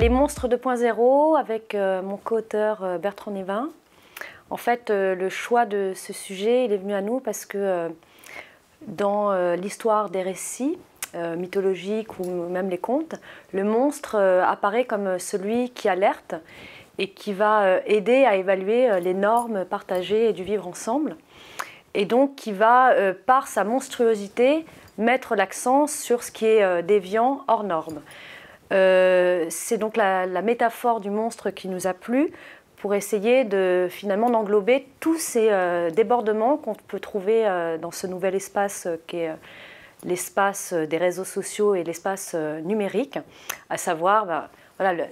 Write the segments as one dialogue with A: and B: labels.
A: Les monstres 2.0 avec mon co-auteur Bertrand Névin. En fait, le choix de ce sujet, est venu à nous parce que dans l'histoire des récits, mythologiques ou même les contes, le monstre apparaît comme celui qui alerte et qui va aider à évaluer les normes partagées et du vivre ensemble et donc qui va, euh, par sa monstruosité, mettre l'accent sur ce qui est euh, déviant, hors norme. Euh, c'est donc la, métaphore du monstre qui nous a plu pour essayer de finalement d'englober tous ces débordements qu'on peut trouver dans ce nouvel espace qui est l'espace des réseaux sociaux et l'espace numérique, à savoir bah, voilà,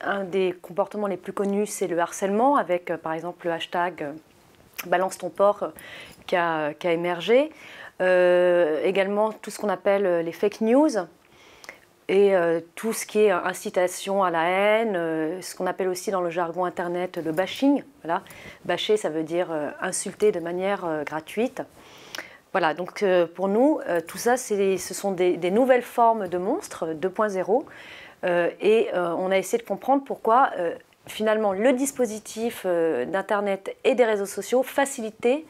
A: un, des comportements les plus connus, c'est le harcèlement, avec par exemple le hashtag Balance ton euh, qui a, émergé. Euh, également tout ce qu'on appelle euh, les fake news et tout ce qui est incitation à la haine, ce qu'on appelle aussi dans le jargon internet le bashing. Voilà. Bâcher, ça veut dire insulter de manière gratuite. Voilà, donc pour nous, tout ça, ce sont des, nouvelles formes de monstres 2.0. et on a essayé de comprendre pourquoi finalement le dispositif euh, d'Internet et des réseaux sociaux facilitait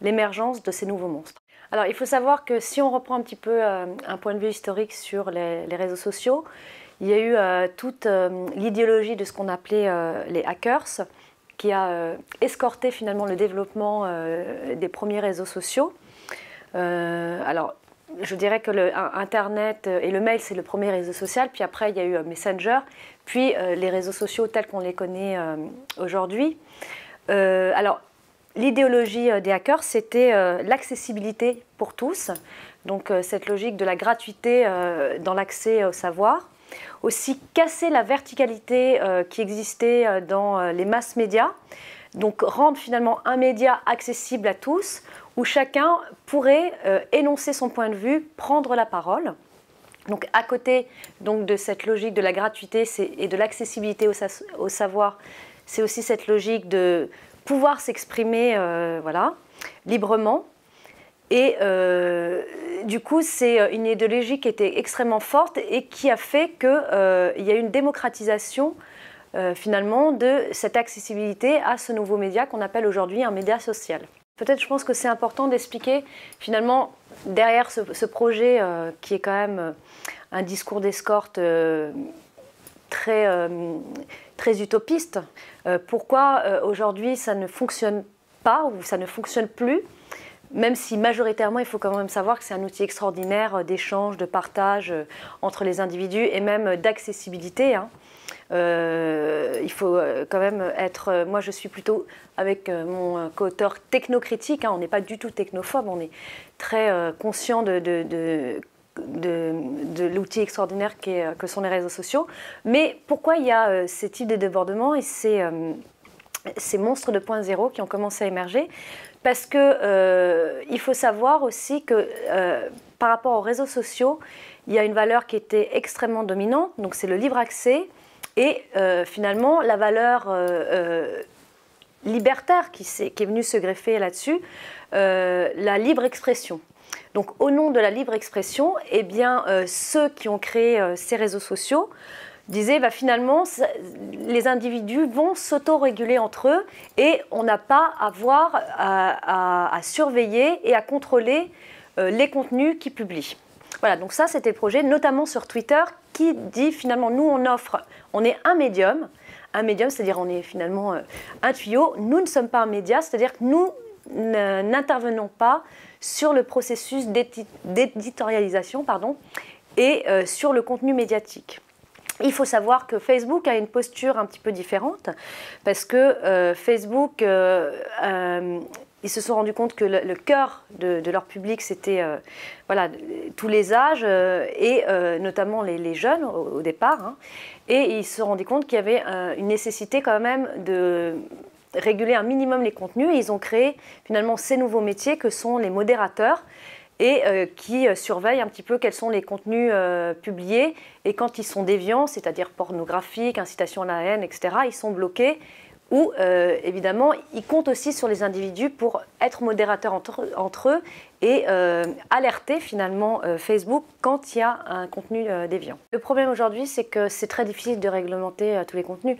A: l'émergence de ces nouveaux monstres. Alors il faut savoir que si on reprend un petit peu euh, un point de vue historique sur les, réseaux sociaux, il y a eu euh, toute l'idéologie de ce qu'on appelait les hackers qui a escorté finalement le développement des premiers réseaux sociaux. alors je dirais que le, Internet et le mail, c'est le premier réseau social. Puis après, il y a eu Messenger, puis euh, les réseaux sociaux tels qu'on les connaît euh, aujourd'hui. Euh, alors, l'idéologie des hackers, c'était l'accessibilité pour tous. Donc, cette logique de la gratuité dans l'accès au savoir. Aussi, casser la verticalité qui existait dans les masses médias. Donc, rendre finalement un média accessible à tous où chacun pourrait euh, énoncer son point de vue, prendre la parole. Donc à côté donc, de cette logique de la gratuité et de l'accessibilité au, savoir, c'est aussi cette logique de pouvoir s'exprimer euh, voilà, librement. Et euh, du coup, c'est une idéologie qui était extrêmement forte et qui a fait qu'il y a une démocratisation finalement de cette accessibilité à ce nouveau média qu'on appelle aujourd'hui un média social. Peut-être je pense que c'est important d'expliquer finalement derrière ce, projet euh, qui est quand même euh, un discours d'escorte euh, très, très utopiste, pourquoi aujourd'hui ça ne fonctionne pas ou ça ne fonctionne plus même si majoritairement, il faut quand même savoir que c'est un outil extraordinaire d'échange, de partage entre les individus et même d'accessibilité. Hein. Euh, il faut euh, quand même être. Euh, moi, je suis plutôt avec mon co-auteur technocritique. Hein, on n'est pas du tout technophobe. On est très conscient de, l'outil extraordinaire que sont les réseaux sociaux. Mais pourquoi il y a ces types de débordements et ces, ces monstres de point zéro qui ont commencé à émerger? Parce que il faut savoir aussi que par rapport aux réseaux sociaux, il y a une valeur qui était extrêmement dominante. Donc, c'est le libre accès et euh, finalement, la valeur euh, euh, libertaire qui, est, qui est venue se greffer là-dessus, la libre expression. Donc au nom de la libre expression, eh bien, ceux qui ont créé ces réseaux sociaux disaient bah, finalement, les individus vont s'auto-réguler entre eux et on n'a pas à voir, à, surveiller et à contrôler les contenus qu'ils publient. Voilà, donc ça c'était le projet, notamment sur Twitter, qui dit finalement nous on offre, on est un médium, un médium, c'est-à-dire on est finalement euh, un tuyau, nous ne sommes pas un média, c'est-à-dire que nous n'intervenons pas sur le processus d'éditorialisation pardon, et euh, sur le contenu médiatique. Il faut savoir que Facebook a une posture un petit peu différente parce que euh, Facebook ils se sont rendus compte que le, cœur de, leur public, c'était euh, voilà, tous les âges euh, et euh, notamment les, jeunes au, départ. Hein. Et ils se sont rendus compte qu'il y avait une nécessité quand même de réguler un minimum les contenus. Ils ont créé finalement ces nouveaux métiers que sont les modérateurs et qui surveillent un petit peu quels sont les contenus publiés. Et quand ils sont déviants, c'est-à-dire pornographiques, incitation à la haine, etc., ils sont bloqués où euh, évidemment ils comptent aussi sur les individus pour être modérateurs entre, eux et euh, alerter finalement euh, Facebook quand il y a un contenu déviant. Le problème aujourd'hui c'est que c'est très difficile de réglementer tous les contenus.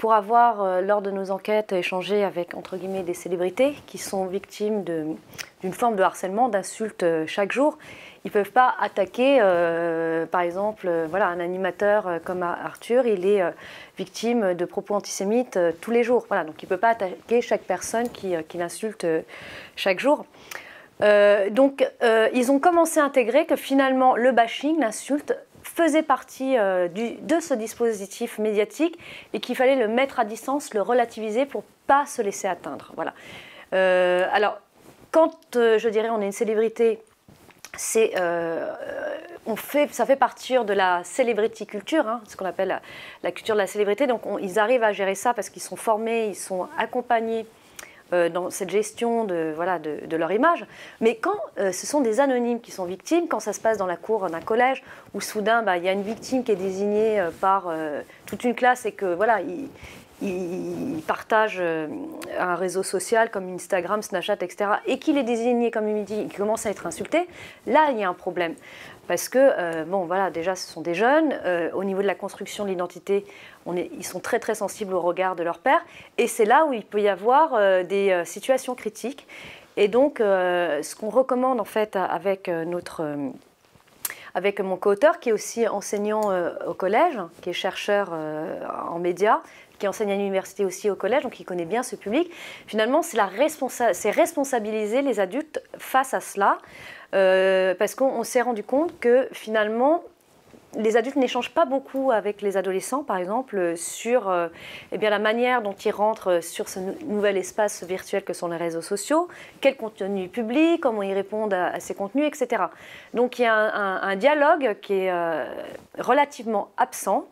A: Pour avoir, lors de nos enquêtes, échangé avec entre guillemets des célébrités qui sont victimes d'une forme de harcèlement, d'insultes chaque jour, ils ne peuvent pas attaquer, euh, par exemple, euh, voilà, un animateur euh, comme Arthur, il est victime de propos antisémites tous les jours. Voilà, donc il ne peut pas attaquer chaque personne qui l'insulte chaque jour. donc ils ont commencé à intégrer que finalement le bashing, l'insulte, faisait partie du, de ce dispositif médiatique et qu'il fallait le mettre à distance, le relativiser pour pas se laisser atteindre. Voilà. alors, quand je dirais on est une célébrité c'est, euh, on fait, ça fait partir de la celebrity culture, hein, ce qu'on appelle la, culture de la célébrité. Donc ils arrivent à gérer ça parce qu'ils sont formés, ils sont accompagnés euh, dans cette gestion de, voilà, de, leur image. Mais quand euh, ce sont des anonymes qui sont victimes, quand ça se passe dans la cour d'un collège, où soudain bah, il y a une victime qui est désignée par toute une classe et que voilà, il partage euh, un réseau social comme Instagram, Snapchat, etc., et qu'il est désigné comme dit, qu'il commence à être insulté, là, il y a un problème. Parce que, euh, bon, voilà, déjà, ce sont des jeunes. Euh, au niveau de la construction de l'identité, ils sont très, très sensibles au regard de leur père. Et c'est là où il peut y avoir des situations critiques. Et donc, ce qu'on recommande, en fait, avec notre avec mon co-auteur qui est aussi enseignant au collège, qui est chercheur en médias, qui enseigne à l'université aussi au collège, donc il connaît bien ce public. Finalement, c'est responsa responsabiliser les adultes face à cela, euh, parce qu'on s'est rendu compte que finalement, les adultes n'échangent pas beaucoup avec les adolescents, par exemple, sur euh, eh bien, la manière dont ils rentrent sur ce nouvel espace virtuel que sont les réseaux sociaux, quel contenu public, comment ils répondent à, ces contenus, etc. Donc il y a un, dialogue qui est euh, relativement absent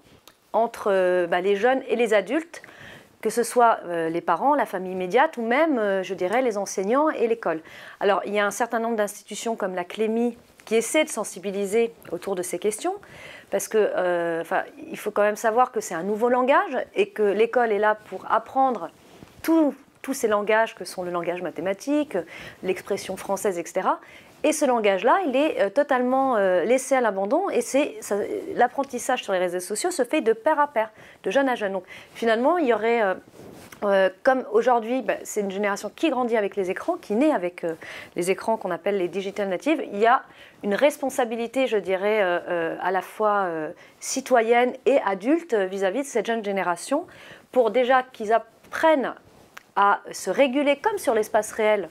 A: entre euh, bah, les jeunes et les adultes, que ce soit euh, les parents, la famille immédiate ou même, euh, je dirais, les enseignants et l'école. Alors, il y a un certain nombre d'institutions comme la Clémy qui essaient de sensibiliser autour de ces questions, parce que, il faut quand même savoir que c'est un nouveau langage et que l'école est là pour apprendre ces langages que sont le langage mathématique, l'expression française, etc. Et ce langage-là, il est euh, totalement euh, laissé à l'abandon et c'est l'apprentissage sur les réseaux sociaux se fait de pair à pair, de jeune à jeune. Donc finalement, il y aurait, euh, comme aujourd'hui, bah, c'est une génération qui grandit avec les écrans, qui naît avec les écrans qu'on appelle les digital natives, il y a une responsabilité, je dirais, à la fois citoyenne et adulte vis-à-vis -vis de cette jeune génération pour déjà qu'ils apprennent à se réguler comme sur l'espace réel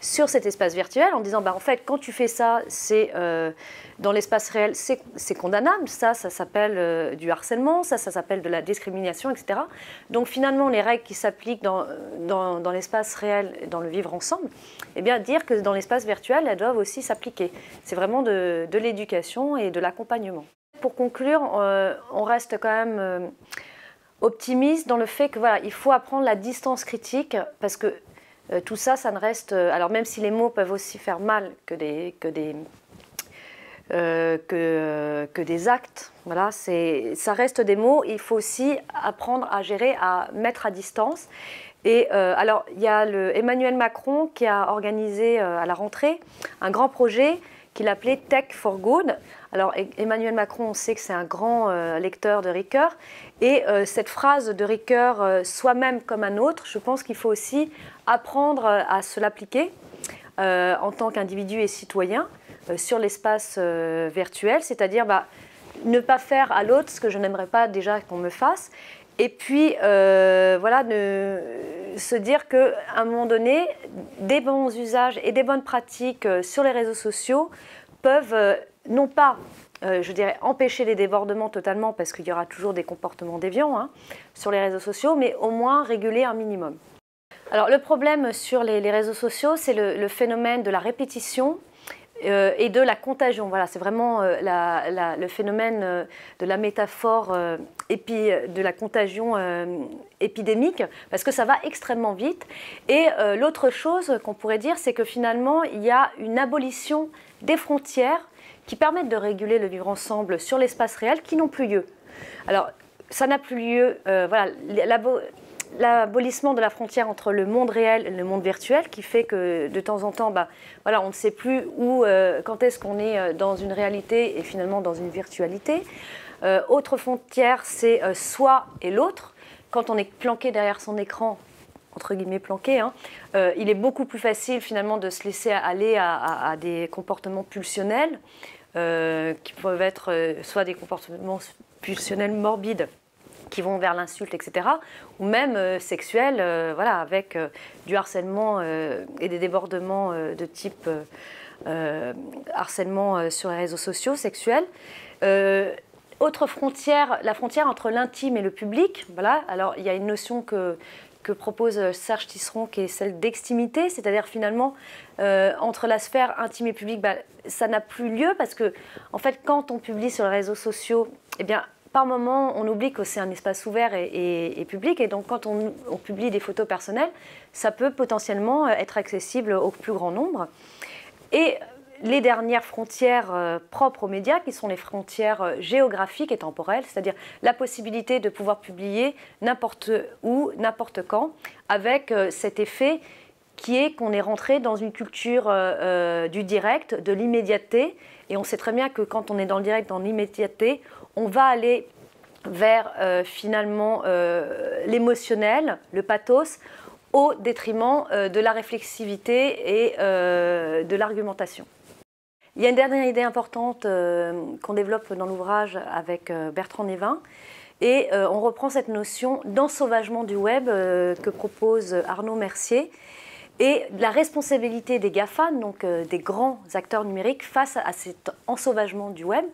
A: sur cet espace virtuel en disant bah, en fait quand tu fais ça c'est euh, dans l'espace réel c'est condamnable. Ça ça s'appelle euh, du harcèlement. Ça ça s'appelle de la discrimination etc donc finalement les règles qui s'appliquent dans, dans, l'espace réel dans le vivre ensemble eh bien dire que dans l'espace virtuel elles doivent aussi s'appliquer. C'est vraiment de, l'éducation et de l'accompagnement. Pour conclure euh, on reste quand même optimiste dans le fait que voilà il faut apprendre la distance critique parce que euh, tout ça, ça ne reste. Euh, alors, même si les mots peuvent aussi faire mal que des, que des, euh, actes, voilà, ça reste des mots. Il faut aussi apprendre à gérer, à mettre à distance. Et alors, il y a Emmanuel Macron qui a organisé à la rentrée un grand projet qu'il appelait Tech for Good. Alors e-, Emmanuel Macron, on sait que c'est un grand lecteur de Ricoeur, et cette phrase de Ricoeur, soi-même comme un autre, je pense qu'il faut aussi apprendre à se l'appliquer euh, en tant qu'individu et citoyen euh, sur l'espace euh, virtuel, c'est-à-dire bah, ne pas faire à l'autre ce que je n'aimerais pas déjà qu'on me fasse. Et puis, voilà, se dire qu'à un moment donné, des bons usages et des bonnes pratiques sur les réseaux sociaux peuvent non pas je dirais, empêcher les débordements totalement parce qu'il y aura toujours des comportements déviants hein, sur les réseaux sociaux, mais au moins réguler un minimum. Alors le problème sur les, réseaux sociaux, c'est le, phénomène de la répétition euh, et de la contagion. Voilà, c'est vraiment euh, le phénomène euh, de la métaphore puis de la contagion épidémique, parce que ça va extrêmement vite. Et l'autre chose qu'on pourrait dire, c'est que finalement, il y a une abolition des frontières qui permettent de réguler le vivre ensemble sur l'espace réel qui n'ont plus lieu. Alors, ça n'a plus lieu. voilà, l'abolissement de la frontière entre le monde réel et le monde virtuel qui fait que de temps en temps, bah, voilà, on ne sait plus où, euh, quand est-ce qu'on est euh, dans une réalité et finalement dans une virtualité. Euh, autre frontière, c'est soi et l'autre. Quand on est planqué derrière son écran, entre guillemets planqué, hein, il est beaucoup plus facile finalement de se laisser aller à, des comportements pulsionnels qui peuvent être soit des comportements pulsionnels morbides qui vont vers l'insulte, etc. Ou même euh, sexuels, euh, voilà, avec euh, du harcèlement et des débordements de type harcèlement sur les réseaux sociaux sexuels. autre frontière, la frontière entre l'intime et le public. Voilà. Alors, il y a une notion que, que propose Serge Tisseron qui est celle d'extimité, c'est-à-dire finalement entre la sphère intime et publique, bah, ça n'a plus lieu parce que en fait quand on publie sur les réseaux sociaux, eh bien par moment, on oublie que c'est un espace ouvert et, public. Et donc, quand on, publie des photos personnelles, ça peut potentiellement être accessible au plus grand nombre. Les dernières frontières euh, propres aux médias, qui sont les frontières euh, géographiques et temporelles, c'est-à-dire la possibilité de pouvoir publier n'importe où, n'importe quand, avec euh, cet effet qui est qu'on est rentré dans une culture du direct, de l'immédiateté. Et on sait très bien que quand on est dans le direct, dans l'immédiateté, on va aller vers finalement l'émotionnel, le pathos, au détriment de la réflexivité et de l'argumentation. Il y a une dernière idée importante qu'on développe dans l'ouvrage avec Bertrand Névin, et on reprend cette notion d'ensauvagement du web que propose Arnaud Mercier, et la responsabilité des GAFA, donc des grands acteurs numériques, face à cet ensauvagement du web.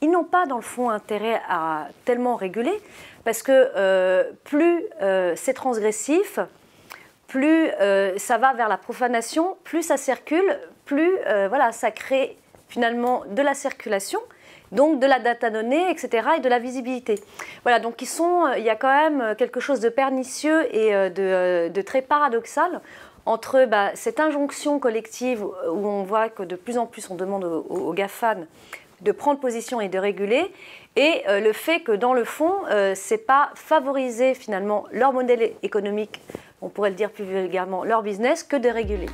A: Ils n'ont pas, dans le fond, intérêt à tellement réguler, parce que euh, plus euh, c'est transgressif, plus euh, ça va vers la profanation, plus ça circule, plus voilà, ça crée finalement de la circulation, donc de la data donnée, etc., et de la visibilité. Voilà, donc ils sont, il y a quand même quelque chose de pernicieux et de, très paradoxal entre bah, cette injonction collective où on voit que de plus en plus on demande aux, GAFAN de prendre position et de réguler, et euh, le fait que dans le fond, euh, c'est pas favoriser finalement leur modèle économique, on pourrait le dire plus vulgairement, leur business, que de réguler.